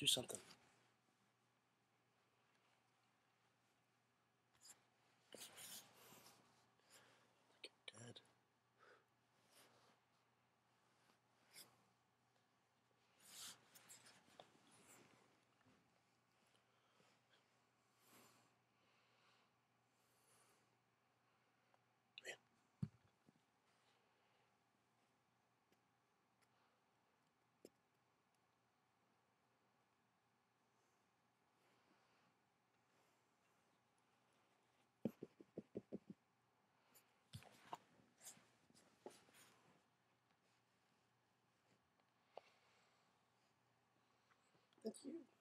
Do something. That's you.